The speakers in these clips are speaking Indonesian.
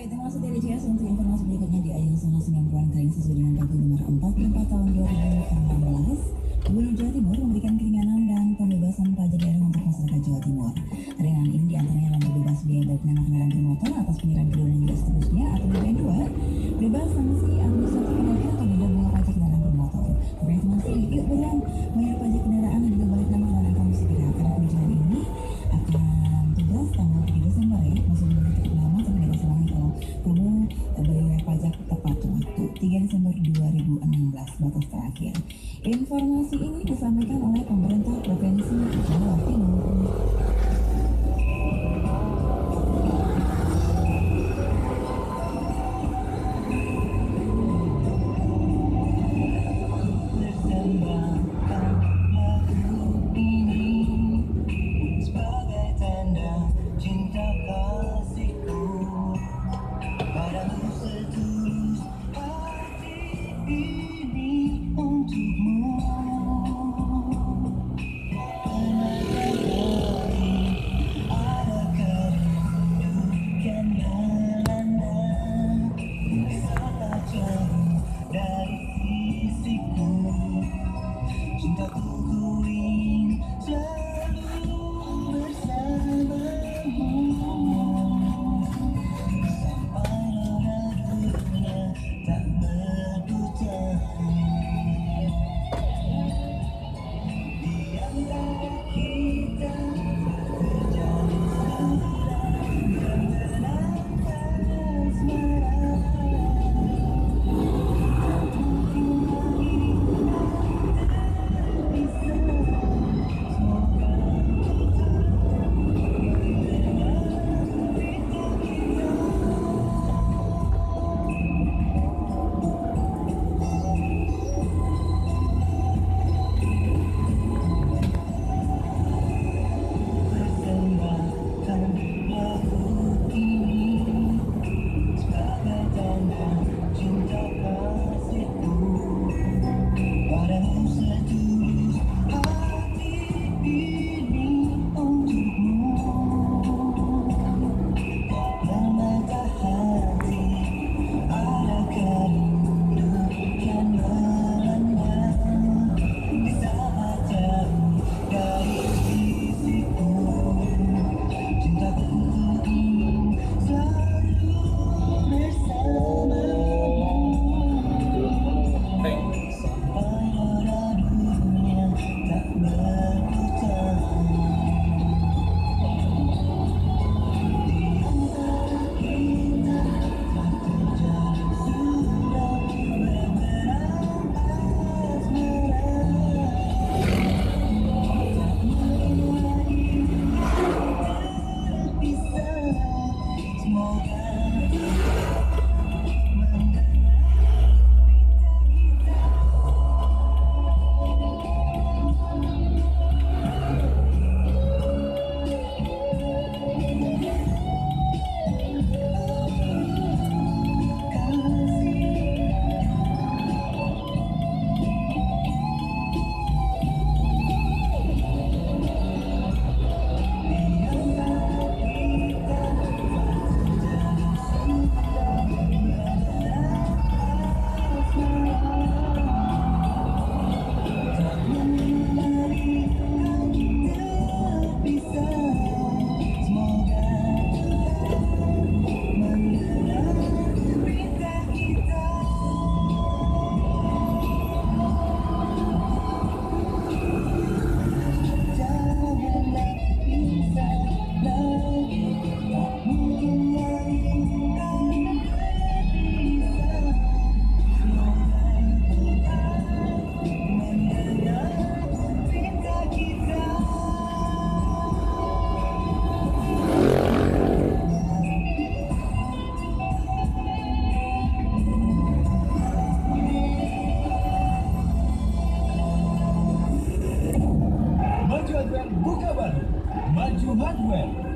Baik, terima kasih dari JS untuk informasi berikutnya di Ayu Sana Singapura kali sesuai dengan Pergub nomor 44 tahun 2016. Gubernur Jawa Timur memberikan keringanan dan pembebasan pajak daerah untuk masyarakat Jawa Timur. Keringanan ini di antaranya adalah bebas biaya baik nama kendaraan bermotor atas pengirian kedua dan juga seterusnya atau yang kedua, bebas sanksi administratif pajak atau denda bunga pajak kendaraan bermotor. Untuk informasi, yuk buruan bayar pajak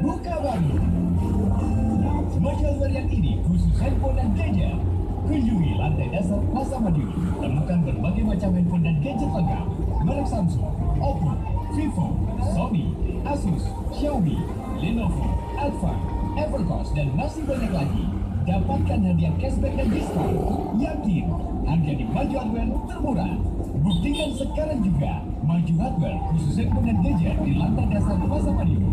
Buka baru. Hardware yang ini khusus handphone dan gadget. Kunjungi lantai dasar Plaza Madiun. Temukan berbagai macam handphone dan gadget lengkap. Merek Samsung, Oppo, Vivo, Sony, Asus, Xiaomi, Lenovo, Advan, Evercost, dan masih banyak lagi. Dapatkan hadiah cashback dan diskon. Yakin, harga di Maju Hardware termurah. Buktikan sekarang juga. Maju Hardware, khusus dan gadget di lantai dasar Plaza Madiun.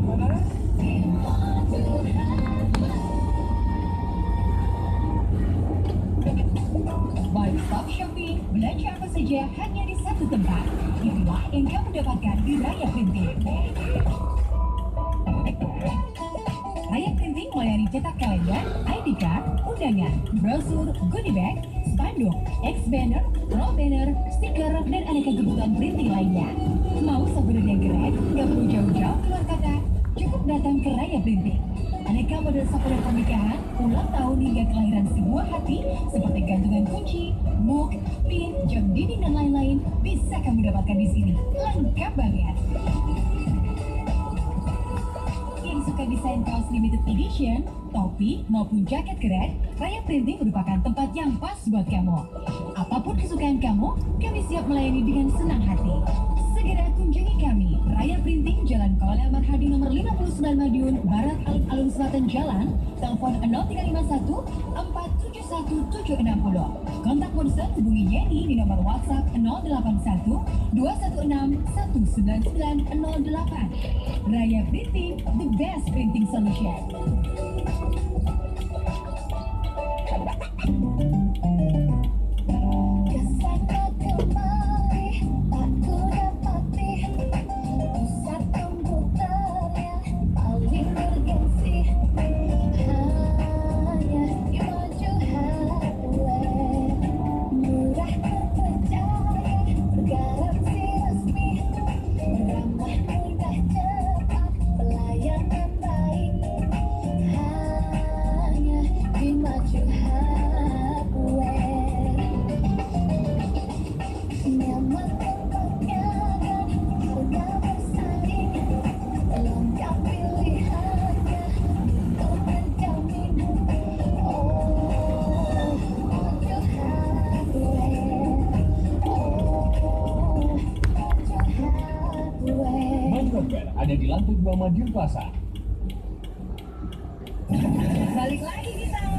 One Stop belanja apa saja hanya di satu tempat. Inilah yang kamu dapatkan di Raya Printing. Melayani cetak kalender, ID card, undangan, brosur, goodie bag, spanduk, X-banner, roll banner, stiker, dan aneka kebutuhan printing lainnya. Mau souvenir yang keren? Nggak perlu jauh-jauh keluar kata. Cukup datang ke Raya Printing. Aneka model souvenir pernikahan, ulang tahun hingga kelahiran sebuah hati seperti gantungan kunci, mug, pin, jam dinding dan lain-lain bisa kamu dapatkan di sini. Lengkap banget. Suka desain kaos limited edition, topi maupun jaket keren, Raya Printing merupakan tempat yang pas buat kamu. Apa pun kesukaan kamu, kami siap melayani dengan senang hati. Segera kunjungi kami, Raya Printing Jalan Kolonel Marhadi nomor 59 Madiun, Barat Alun-Alun Selatan Jalan, telepon 0351 471760. Kontak Ponsel hubungi Yeni di nomor WhatsApp 081 216 19908. Raya Printing, the best printing solution. 22 Madiun Plaza. Balik lagi kita.